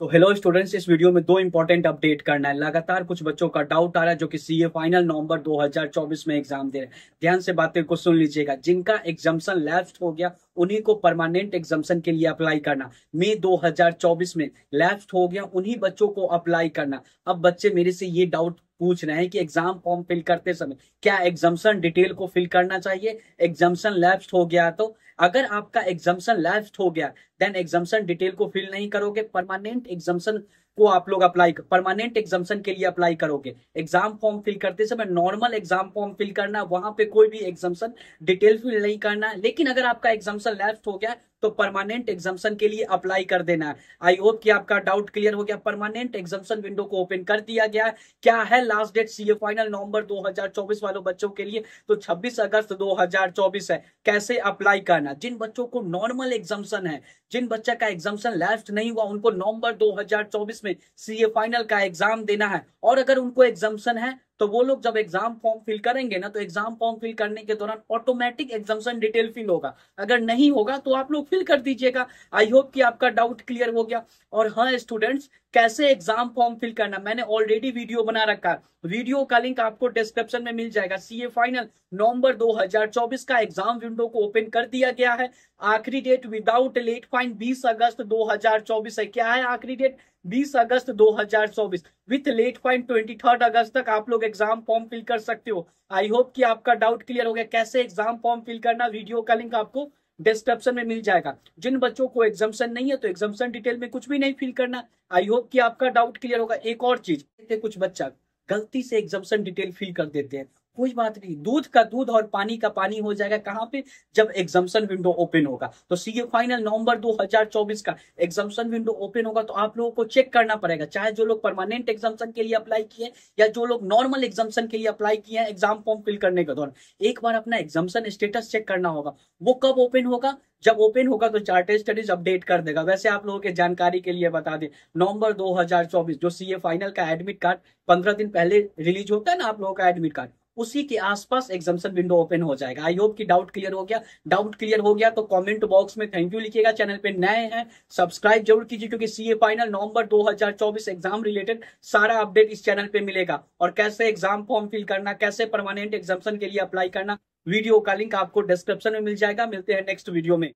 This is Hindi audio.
तो हेलो स्टूडेंट्स इस वीडियो में दो इंपॉर्टेंट अपडेट करना है। लगातार कुछ बच्चों का डाउट आ रहा है जो कि सीए फाइनल नवंबर 2024 में एग्ज़ाम दे रहे हैं। ध्यान से बातें को सुन लीजिएगा। जिनका एग्जामेशन लेफ़्ट हो गया, उन्हीं को परमानेंट एग्जामेशन के लिए अप्लाई करना। मई 2024 में लेफ़्ट हो गया, उन्हीं बच्चों को अप्लाई करना। अब बच्चे मेरे से ये डाउट पूछ रहे हैं कि एग्ज़ाम फॉर्म फिल करते समय क्या एग्जामेशन डिटेल को फिल करना चाहिए? एग्जामेशन लैप्स हो गया तो अगर आपका एग्जामेशन लैप्स हो गया देन एग्जामेशन डिटेल को फिल नहीं करोगे परमानेंट एग्जामेशन को आप लोग अप्लाई परमानेंट एग्जामेशन के लिए अप्लाई करोगे। एग्ज़ाम फॉर्म फिल करते समय नॉर्मल एग्ज़ाम फॉर्म फिल करना, वहाँ पे कोई भी एग्जामेशन डिटेल फिल नहीं करना। लेकिन अगर आपका एग्जामेशन लेफ़्ट हो गया तो परमानेंट एग्जामेशन के लिए अप्लाई कर देना। है आई होप कि आपका डाउट क्लियर हो गया। परमानेंट एग्जामेशन विंडो को ओपन कर दिया गया। क्या है last date CA final November 2024 वालों बच्चों के लिए? तो 26 अगस्त 2024 है। कैसे अप्लाई करना? जिन बच्चों को नॉर्मल एग्जामेशन है, जिन बच्चा का एग्जामेशन लेफ़्ट नहीं हुआ, उनको नवंबर 2024 में सीए फाइनल का एग्ज़ाम देना है। और अगर उनको एग्जामेशन है तो वो लोग जब एग्ज़ाम फॉर्म फिल करेंगे ना तो एग्ज़ाम फॉर्म फिल करने के दौरान ऑटोमेटिक एग्जामेशन डिटेल फिल होगा। अगर नहीं होगा तो आप लोग फिल कर दीजिएगा। आई होप कि आपका डाउट क्लियर हो गया। और हाँ स्टूडेंट्स कैसे एग्ज़ाम फॉर्म फिल करना? मैंने ऑलरेडी वीडियो बना रखा है। वीडियो का लिंक आपको डिस्क्रिप्शन में मिल जाएगा। सीए फाइनल नवंबर 2024 का एग्ज़ाम विंडो को ओपन कर दिया गया है। आखिरी डेट विदाउट लेट फाइन 20 अगस्त 2024 है। क्या है आखिरी डेट 20 अगस्त 2024 with late fine twenty third अगस्त तक आप लोग एग्ज़ाम फॉर्म फिल कर सकते हो। आई होप कि आपका डाउट क्लियर हो गया। कैसे एग्ज़ाम फॉर्म फिल करना? वीडियो का लिंक आपको डिस्क्रिप्शन में मिल जाएगा। जिन बच्चों को एग्जामेशन नहीं है तो एग्जामेशन डिटेल में कुछ भी नहीं फिल करना। आई होप कि आपका डाउट क्लियर होगा। एक और चीज़, कुछ बच्चा गलती से एग्जामेशन डिटेल फिल कर देते हैं। कोई बात नहीं, दूध का दूध और पानी का पानी हो जाएगा, कहाँ पे? जब एग्जामेशन विंडो ओपन होगा। तो सीए फाइनल नवंबर 2024 का एग्जामेशन विंडो ओपन होगा तो आप लोगों को चेक करना पड़ेगा। चाहे जो लोग परमानेंट एग्जामेशन के लिए अप्लाई किए या जो लोग नॉर्मल एग्जामेशन के लिए अप्लाई किए हैं एग्ज़ाम फॉर्म फिल करने के दौरान। एक बार अपना एग्जामेशन स्टेटस चेक करना होगा। वो कब ओपन होगा? जब ओपन होगा तो चार्टेड स्टडीज़ अपडेट कर देगा। वैसे आप लोगों के जानकारी के लिए बता दें, नवंबर 2024 जो सीए फाइनल का एडमिट कार्ड 15 दिन पहले रिलीज़ होता है ना, आप लोगों का एडमिट कार्ड उसी के आसपास एग्जामेशन विंडो ओपन हो जाएगा। आई होप कि डाउट क्लियर हो गया। डाउट क्लियर हो गया तो कमेंट बॉक्स में थैंक यू लिखिएगा। चैनल पे नए हैं सब्सक्राइब ज़रूर कीजिए क्योंकि CA final November 2024 exam related सारा अपडेट इस चैनल पे मिलेगा। और कैसे एग्ज़ाम फॉर्म फिल करना, कैसे परमानेंट एग्जामेशन के लिए अप्लाई करना वीडियो का लिंक आपको डिस्क्रिप्शन में मिल जाएगा। मिलते हैं नेक्स्ट वीडियो में।